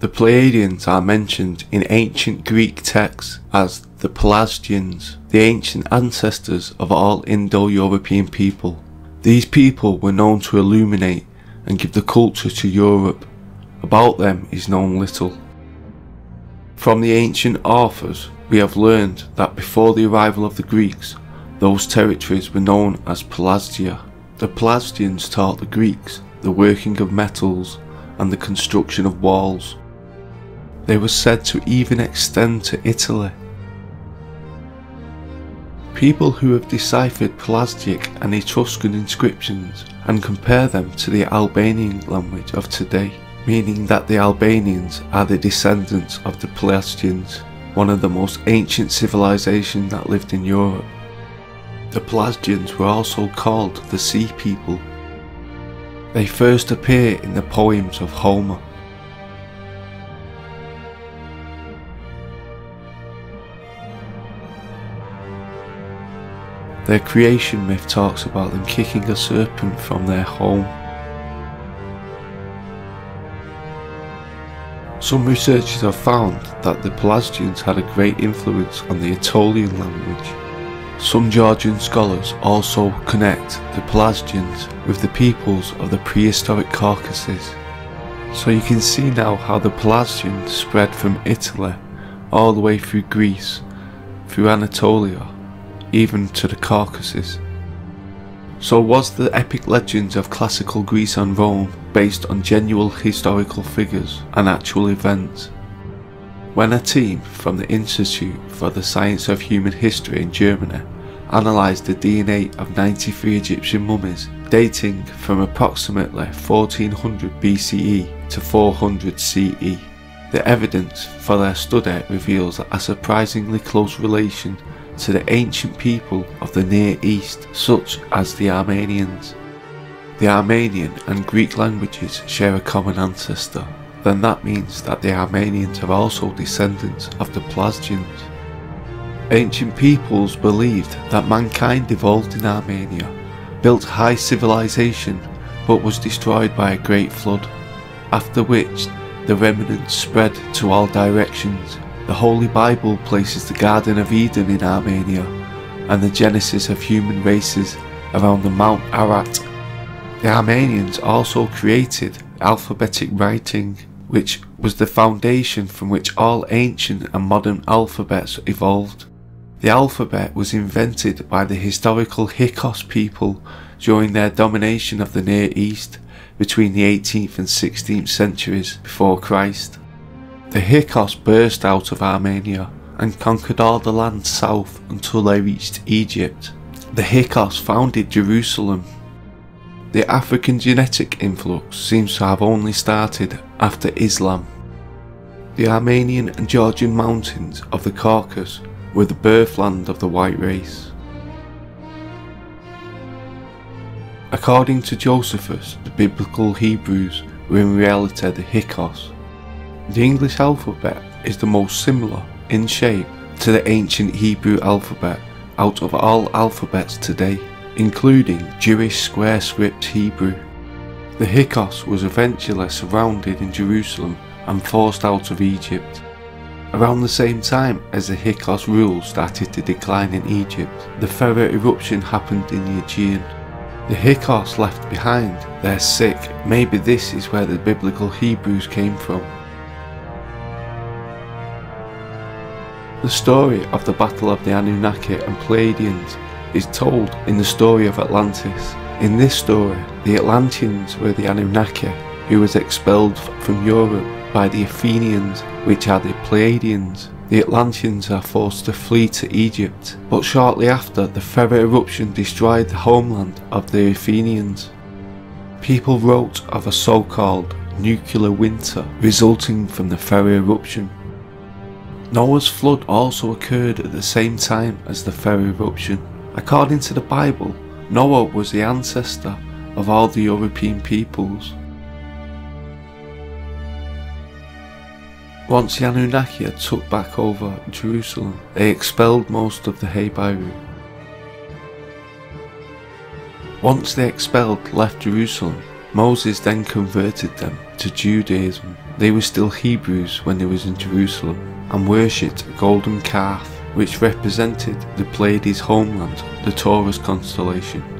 The Pleiadians are mentioned in ancient Greek texts as the Pelasgians, the ancient ancestors of all Indo-European people. These people were known to illuminate and give the culture to Europe. About them is known little. From the ancient authors, we have learned that before the arrival of the Greeks, those territories were known as Pelasgia. The Pelasgians taught the Greeks the working of metals and the construction of walls. They were said to even extend to Italy. People who have deciphered Pelasgic and Etruscan inscriptions and compare them to the Albanian language of today, meaning that the Albanians are the descendants of the Pelasgians, one of the most ancient civilizations that lived in Europe. The Pelasgians were also called the Sea People. They first appear in the poems of Homer. Their creation myth talks about them kicking a serpent from their home. Some researchers have found that the Pelasgians had a great influence on the Aetolian language. Some Georgian scholars also connect the Pelasgians with the peoples of the prehistoric Caucasus. So you can see now how the Pelasgians spread from Italy all the way through Greece, through Anatolia, even to the Caucasus. So was the epic legends of classical Greece and Rome based on genuine historical figures and actual events? When a team from the Institute for the Science of Human History in Germany analysed the DNA of 93 Egyptian mummies dating from approximately 1400 BCE to 400 CE, the evidence for their study reveals a surprisingly close relation to the ancient people of the Near East such as the Armenians. The Armenian and Greek languages share a common ancestor, then that means that the Armenians are also descendants of the Pelasgians. Ancient peoples believed that mankind evolved in Armenia, built high civilization but was destroyed by a great flood, after which the remnants spread to all directions the Holy Bible places the Garden of Eden in Armenia and the genesis of human races around the Mount Ararat. The Armenians also created alphabetic writing, which was the foundation from which all ancient and modern alphabets evolved. The alphabet was invented by the historical Hyksos people during their domination of the Near East between the 18th and 16th centuries before Christ. The Hyksos burst out of Armenia and conquered all the land south until they reached Egypt. The Hyksos founded Jerusalem. The African genetic influx seems to have only started after Islam. The Armenian and Georgian mountains of the Caucasus were the birthland of the white race. According to Josephus, the biblical Hebrews were in reality the Hyksos. The English alphabet is the most similar in shape to the ancient Hebrew alphabet out of all alphabets today, including Jewish square script Hebrew. The Hyksos was eventually surrounded in Jerusalem and forced out of Egypt. Around the same time as the Hyksos rule started to decline in Egypt, the Thera eruption happened in the Aegean. The Hyksos left behind their sick, maybe this is where the biblical Hebrews came from. The story of the Battle of the Anunnaki and Pleiadians is told in the story of Atlantis. In this story, the Atlanteans were the Anunnaki who was expelled from Europe by the Athenians, which are the Pleiadians. The Atlanteans are forced to flee to Egypt, but shortly after, the Thera eruption destroyed the homeland of the Athenians. People wrote of a so-called nuclear winter resulting from the Thera eruption. Noah's flood also occurred at the same time as the Thera eruption. According to the Bible, Noah was the ancestor of all the European peoples. Once the Anunnaki had took back over Jerusalem, they expelled most of the Hebrew. Once the expelled left Jerusalem, Moses then converted them to Judaism. They were still Hebrews when they was in Jerusalem and worshipped a golden calf which represented the Pleiades homeland, the Taurus constellation.